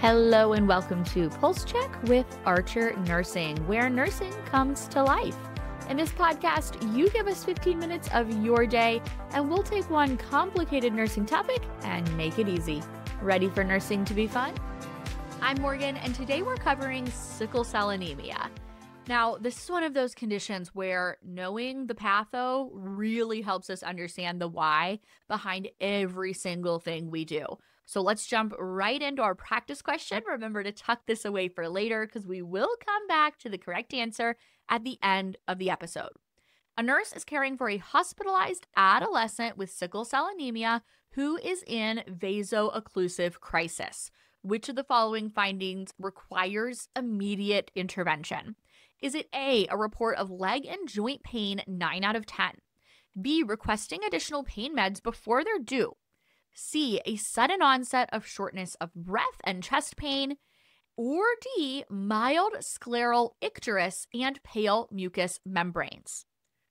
Hello, and welcome to Pulse Check with Archer Nursing, where nursing comes to life. In this podcast, you give us 15 minutes of your day, and we'll take one complicated nursing topic and make it easy. Ready for nursing to be fun? I'm Morgan, and today we're covering sickle cell anemia. Now, this is one of those conditions where knowing the patho really helps us understand the why behind every single thing we do. So let's jump right into our practice question. Remember to tuck this away for later because we will come back to the correct answer at the end of the episode. A nurse is caring for a hospitalized adolescent with sickle cell anemia who is in vaso-occlusive crisis. Which of the following findings requires immediate intervention? Is it A, a report of leg and joint pain 9 out of 10? B, requesting additional pain meds before they're due? C, a sudden onset of shortness of breath and chest pain, or D, mild scleral icterus and pale mucous membranes.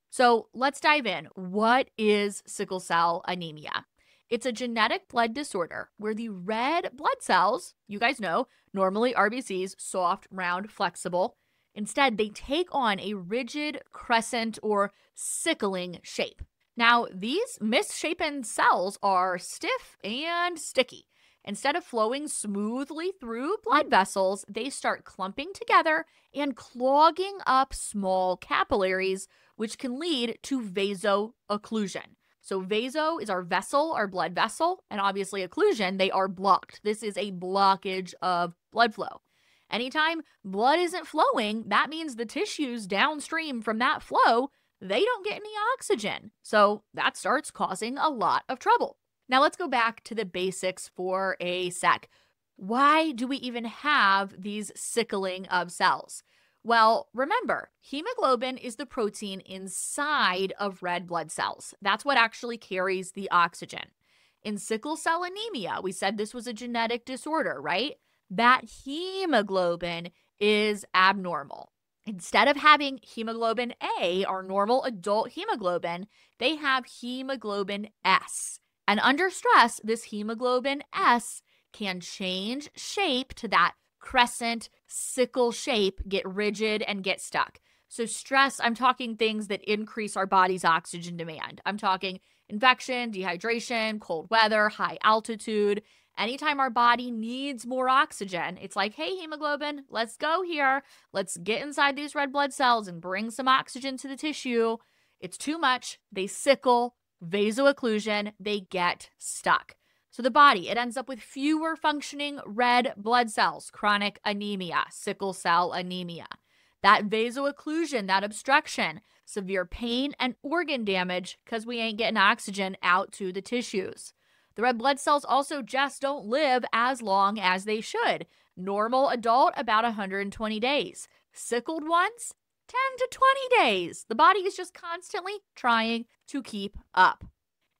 So let's dive in. What is sickle cell anemia? It's a genetic blood disorder where the red blood cells, you guys know, normally RBCs, soft, round, flexible, instead they take on a rigid crescent or sickling shape. Now, these misshapen cells are stiff and sticky. Instead of flowing smoothly through blood mm. vessels, they start clumping together and clogging up small capillaries, which can lead to vaso-occlusion. So, vaso is our vessel, our blood vessel, and obviously occlusion, they are blocked. This is a blockage of blood flow. Anytime blood isn't flowing, that means the tissues downstream from that flow they don't get any oxygen. So that starts causing a lot of trouble. Now let's go back to the basics for a sec. Why do we even have these sickling of cells? Well, remember, hemoglobin is the protein inside of red blood cells. That's what actually carries the oxygen. In sickle cell anemia, we said this was a genetic disorder, right? That hemoglobin is abnormal. Instead of having hemoglobin A, our normal adult hemoglobin, they have hemoglobin S. And under stress, this hemoglobin S can change shape to that crescent sickle shape, get rigid, and get stuck. So, stress, I'm talking things that increase our body's oxygen demand. I'm talking infection, dehydration, cold weather, high altitude. Anytime our body needs more oxygen, it's like, hey, hemoglobin, let's go here. Let's get inside these red blood cells and bring some oxygen to the tissue. It's too much. They sickle, vaso-occlusion, they get stuck. So the body, it ends up with fewer functioning red blood cells, chronic anemia, sickle cell anemia. That vaso-occlusion, that obstruction, severe pain and organ damage because we ain't getting oxygen out to the tissues. The red blood cells also just don't live as long as they should. Normal adult, about 120 days. Sickled ones, 10 to 20 days. The body is just constantly trying to keep up.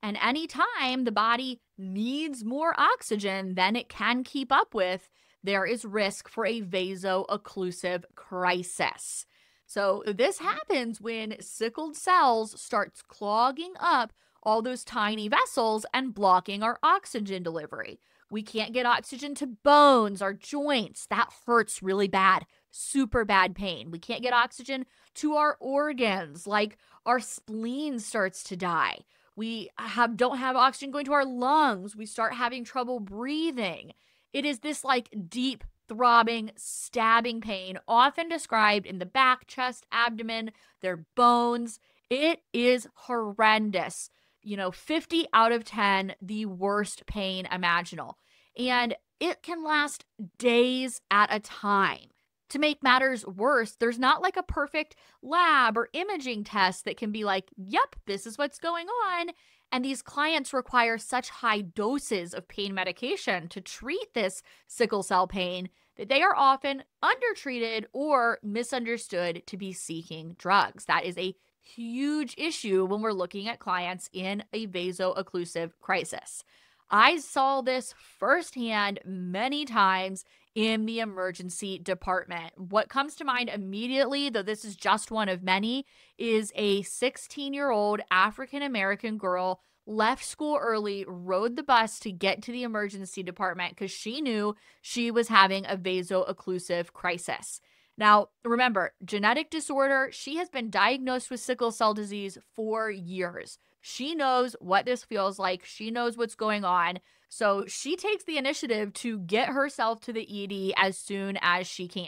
And anytime the body needs more oxygen than it can keep up with, there is risk for a vaso-occlusive crisis. So this happens when sickled cells starts clogging up all those tiny vessels and blocking our oxygen delivery. We can't get oxygen to bones, our joints. That hurts really bad, super bad pain. We can't get oxygen to our organs, like our spleen starts to die. We have don't have oxygen going to our lungs. We start having trouble breathing. It is this like deep throbbing, stabbing pain, often described in the back, chest, abdomen, their bones. It is horrendous you know, 50 out of 10, the worst pain imaginable. And it can last days at a time. To make matters worse, there's not like a perfect lab or imaging test that can be like, yep, this is what's going on. And these clients require such high doses of pain medication to treat this sickle cell pain that they are often undertreated or misunderstood to be seeking drugs. That is a huge issue when we're looking at clients in a vaso-occlusive crisis. I saw this firsthand many times in the emergency department. What comes to mind immediately, though this is just one of many, is a 16 year old African American girl left school early, rode the bus to get to the emergency department because she knew she was having a vaso-occlusive crisis. Now, remember, genetic disorder, she has been diagnosed with sickle cell disease for years. She knows what this feels like, she knows what's going on. So she takes the initiative to get herself to the ED as soon as she can.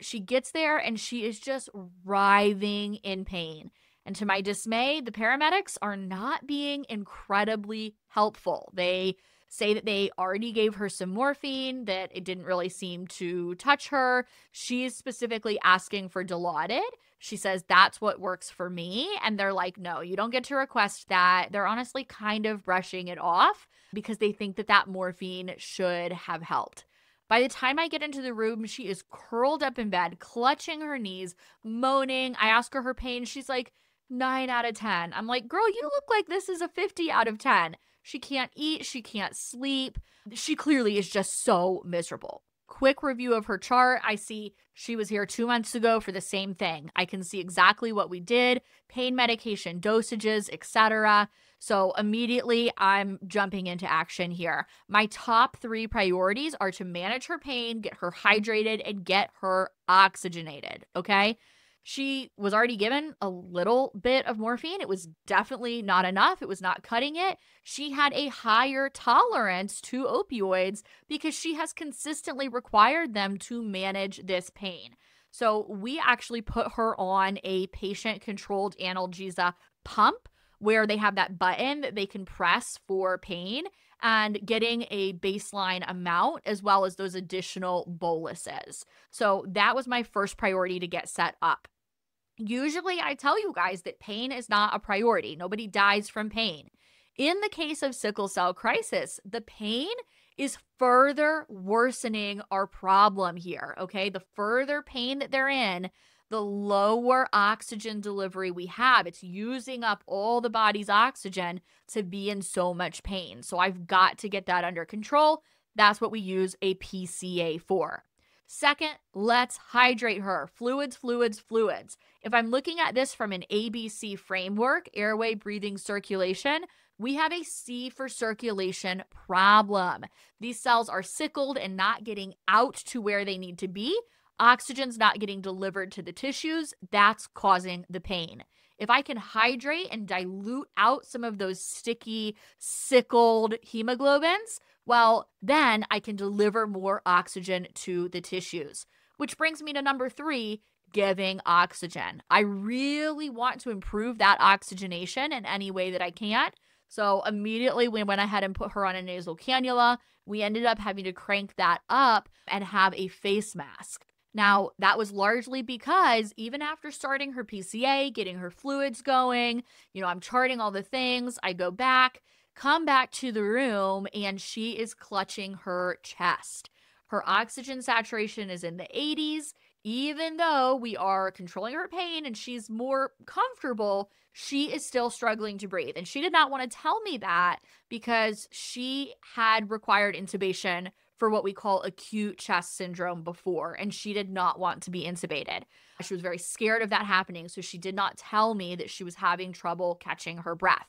She gets there and she is just writhing in pain. And to my dismay, the paramedics are not being incredibly helpful. They say that they already gave her some morphine, that it didn't really seem to touch her. She's specifically asking for Dilaudid. She says that's what works for me. And they're like, no, you don't get to request that. They're honestly kind of brushing it off because they think that that morphine should have helped. By the time I get into the room, she is curled up in bed, clutching her knees, moaning. I ask her her pain. She's like, nine out of 10. I'm like, girl, you look like this is a 50 out of 10. She can't eat, she can't sleep. She clearly is just so miserable. Quick review of her chart. I see she was here two months ago for the same thing. I can see exactly what we did, pain medication dosages, etc. So immediately I'm jumping into action here. My top three priorities are to manage her pain, get her hydrated, and get her oxygenated. Okay. She was already given a little bit of morphine. It was definitely not enough. It was not cutting it. She had a higher tolerance to opioids because she has consistently required them to manage this pain. So we actually put her on a patient controlled analgesia pump where they have that button that they can press for pain and getting a baseline amount as well as those additional boluses. So that was my first priority to get set up. Usually, I tell you guys that pain is not a priority. Nobody dies from pain. In the case of sickle cell crisis, the pain is further worsening our problem here. Okay. The further pain that they're in, the lower oxygen delivery we have. It's using up all the body's oxygen to be in so much pain. So I've got to get that under control. That's what we use a PCA for. Second, let's hydrate her. Fluids, fluids, fluids. If I'm looking at this from an ABC framework, airway, breathing, circulation, we have a C for circulation problem. These cells are sickled and not getting out to where they need to be. Oxygen's not getting delivered to the tissues. That's causing the pain. If I can hydrate and dilute out some of those sticky, sickled hemoglobins, well, then I can deliver more oxygen to the tissues. Which brings me to number three giving oxygen. I really want to improve that oxygenation in any way that I can. So immediately we went ahead and put her on a nasal cannula. We ended up having to crank that up and have a face mask. Now, that was largely because even after starting her PCA, getting her fluids going, you know, I'm charting all the things, I go back, come back to the room and she is clutching her chest. Her oxygen saturation is in the 80s. Even though we are controlling her pain and she's more comfortable, she is still struggling to breathe. And she did not want to tell me that because she had required intubation for what we call acute chest syndrome before, and she did not want to be intubated. She was very scared of that happening, so she did not tell me that she was having trouble catching her breath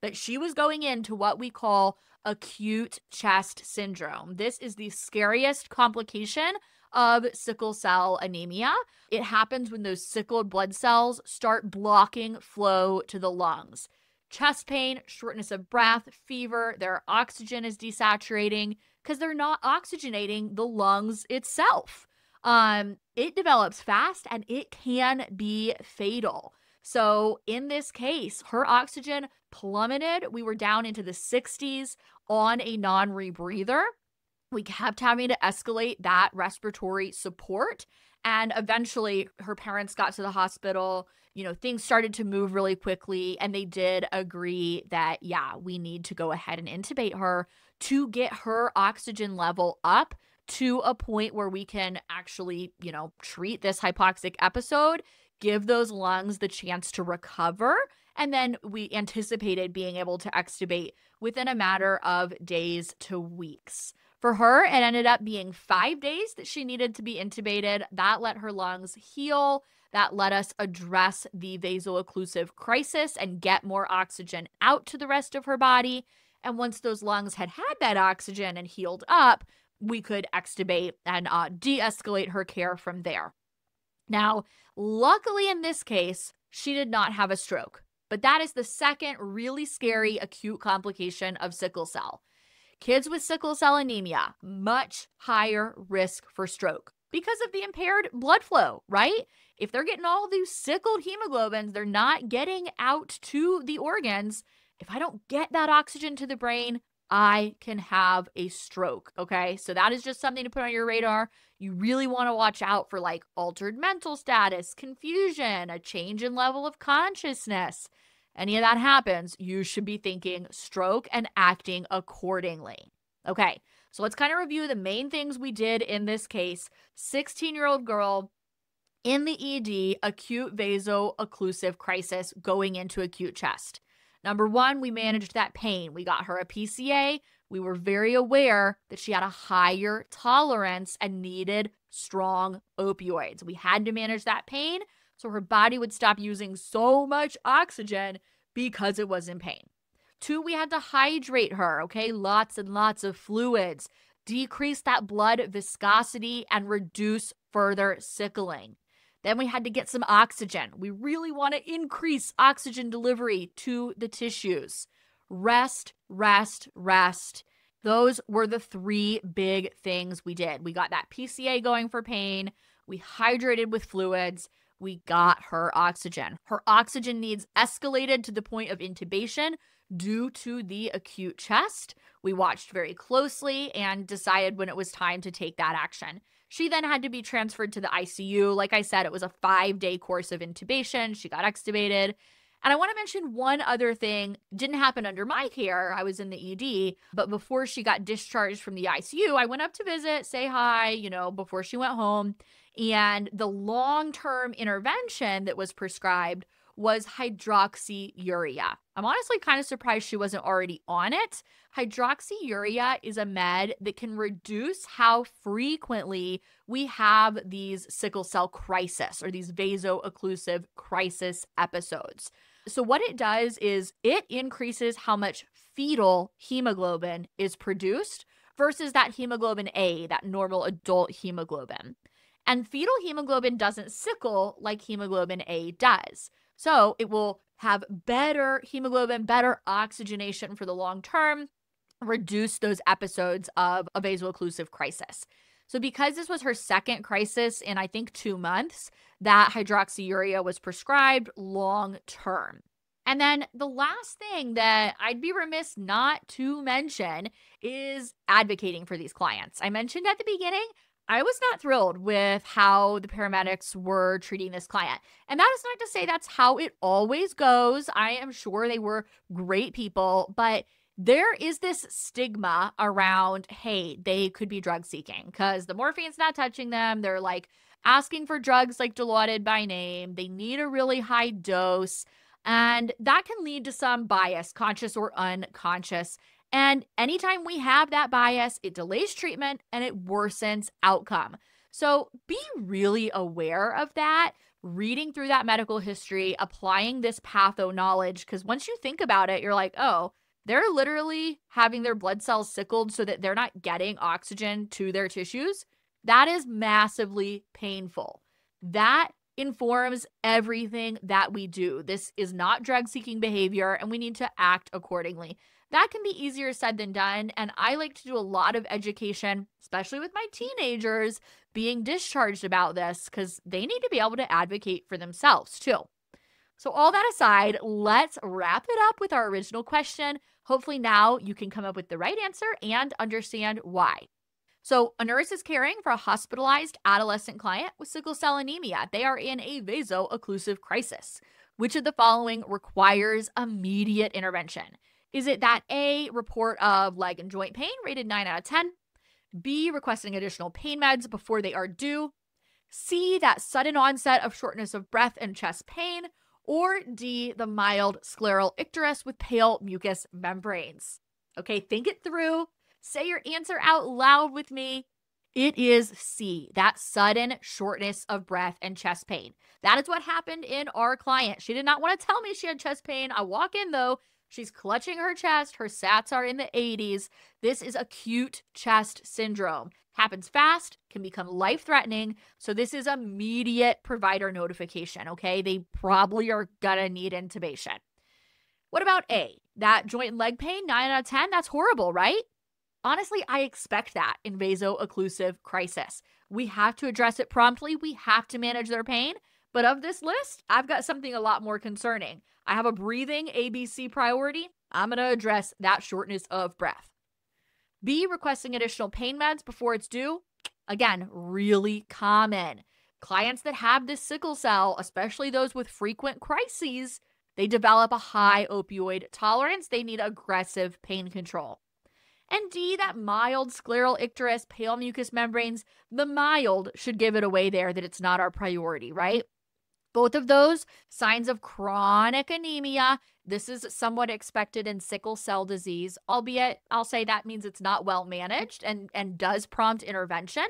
But she was going into what we call acute chest syndrome. This is the scariest complication of sickle cell anemia. It happens when those sickled blood cells start blocking flow to the lungs. Chest pain, shortness of breath, fever, their oxygen is desaturating because they're not oxygenating the lungs itself. Um, it develops fast and it can be fatal. So, in this case, her oxygen plummeted. We were down into the 60s on a non rebreather. We kept having to escalate that respiratory support. And eventually, her parents got to the hospital. You know, things started to move really quickly. And they did agree that, yeah, we need to go ahead and intubate her to get her oxygen level up to a point where we can actually, you know, treat this hypoxic episode give those lungs the chance to recover. And then we anticipated being able to extubate within a matter of days to weeks. For her, it ended up being five days that she needed to be intubated. That let her lungs heal. that let us address the vaso-occlusive crisis and get more oxygen out to the rest of her body. And once those lungs had had that oxygen and healed up, we could extubate and uh, de escalate her care from there. Now, luckily in this case, she did not have a stroke, but that is the second really scary acute complication of sickle cell. Kids with sickle cell anemia, much higher risk for stroke because of the impaired blood flow, right? If they're getting all these sickled hemoglobins, they're not getting out to the organs. If I don't get that oxygen to the brain, I can have a stroke. Okay. So that is just something to put on your radar. You really want to watch out for like altered mental status, confusion, a change in level of consciousness. Any of that happens, you should be thinking stroke and acting accordingly. Okay. So let's kind of review the main things we did in this case. 16 year old girl in the ED, acute vaso-occlusive crisis going into acute chest. Number one, we managed that pain. We got her a PCA. We were very aware that she had a higher tolerance and needed strong opioids. We had to manage that pain so her body would stop using so much oxygen because it was in pain. Two, we had to hydrate her, okay? Lots and lots of fluids, decrease that blood viscosity, and reduce further sickling. Then we had to get some oxygen. We really want to increase oxygen delivery to the tissues. Rest, rest, rest. Those were the three big things we did. We got that PCA going for pain, we hydrated with fluids, we got her oxygen. Her oxygen needs escalated to the point of intubation due to the acute chest. We watched very closely and decided when it was time to take that action. She then had to be transferred to the ICU. Like I said, it was a five day course of intubation. She got extubated. And I want to mention one other thing. Didn't happen under my care. I was in the ED, but before she got discharged from the ICU, I went up to visit, say hi, you know, before she went home. And the long term intervention that was prescribed was hydroxyurea. I'm honestly kind of surprised she wasn't already on it. Hydroxyurea is a med that can reduce how frequently we have these sickle cell crisis or these vaso-occlusive crisis episodes. So, what it does is it increases how much fetal hemoglobin is produced versus that hemoglobin A, that normal adult hemoglobin. And fetal hemoglobin doesn't sickle like hemoglobin A does. So it will have better hemoglobin, better oxygenation for the long term, reduce those episodes of a vaso-occlusive crisis. So, because this was her second crisis in I think two months, that hydroxyurea was prescribed long term. And then the last thing that I'd be remiss not to mention is advocating for these clients. I mentioned at the beginning I was not thrilled with how the paramedics were treating this client. And that is not to say that's how it always goes. I am sure they were great people, but there is this stigma around, hey, they could be drug seeking because the morphine's not touching them. They're like asking for drugs like Dilaudid by name. They need a really high dose. And that can lead to some bias, conscious or unconscious. And anytime we have that bias, it delays treatment and it worsens outcome. So be really aware of that, reading through that medical history, applying this patho knowledge. Because once you think about it, you're like, oh, they're literally having their blood cells sickled so that they're not getting oxygen to their tissues. That is massively painful. That informs everything that we do. This is not drug seeking behavior, and we need to act accordingly that can be easier said than done. And I like to do a lot of education, especially with my teenagers being discharged about this, because they need to be able to advocate for themselves too. So, all that aside, let's wrap it up with our original question. Hopefully, now you can come up with the right answer and understand why. So, a nurse is caring for a hospitalized adolescent client with sickle cell anemia. They are in a vaso-occlusive crisis. Which of the following requires immediate intervention? Is it that A, report of leg and joint pain rated 9 out of 10? B, requesting additional pain meds before they are due? C, that sudden onset of shortness of breath and chest pain? Or D, the mild scleral icterus with pale mucous membranes? Okay, think it through. Say your answer out loud with me. It is C, that sudden shortness of breath and chest pain. That is what happened in our client. She did not want to tell me she had chest pain. I walk in though, she's clutching her chest. Her SATs are in the 80s. This is acute chest syndrome. Happens fast, can become life threatening. So, this is immediate provider notification, okay? They probably are gonna need intubation. What about A? That joint and leg pain, 9 out of 10, that's horrible, right? Honestly, I expect that in vaso-occlusive crisis. We have to address it promptly. We have to manage their pain. But of this list, I've got something a lot more concerning. I have a breathing ABC priority. I'm going to address that shortness of breath. B, requesting additional pain meds before it's due. Again, really common. Clients that have this sickle cell, especially those with frequent crises, they develop a high opioid tolerance. They need aggressive pain control. And D, that mild scleral icterus, pale mucous membranes, the mild should give it away there that it's not our priority, right? Both of those signs of chronic anemia. This is somewhat expected in sickle cell disease, albeit I'll say that means it's not well managed and, and does prompt intervention.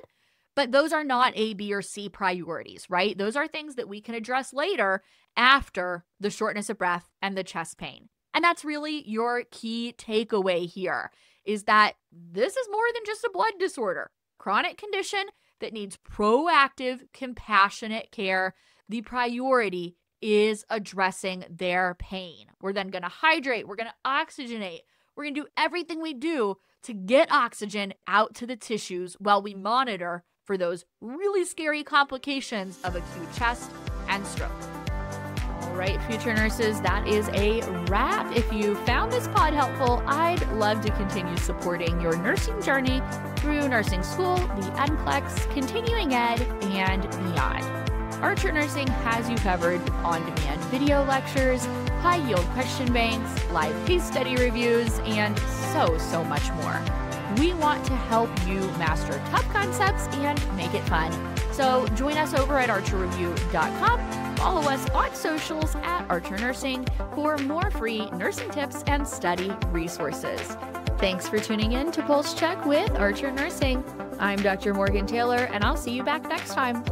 But those are not A, B, or C priorities, right? Those are things that we can address later after the shortness of breath and the chest pain. And that's really your key takeaway here is that this is more than just a blood disorder, chronic condition that needs proactive, compassionate care. The priority is addressing their pain. We're then going to hydrate, we're going to oxygenate, we're going to do everything we do to get oxygen out to the tissues while we monitor for those really scary complications of acute chest and stroke right, future nurses, that is a wrap. If you found this pod helpful, I'd love to continue supporting your nursing journey through nursing school, the NCLEX, continuing ed, and beyond. Archer Nursing has you covered on demand video lectures, high yield question banks, live case study reviews, and so, so much more. We want to help you master tough concepts and make it fun. So join us over at archerreview.com Follow us on socials at Archer Nursing for more free nursing tips and study resources. Thanks for tuning in to Pulse Check with Archer Nursing. I'm Dr. Morgan Taylor, and I'll see you back next time.